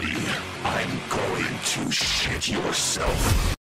buddy. I'm going to shit yourself.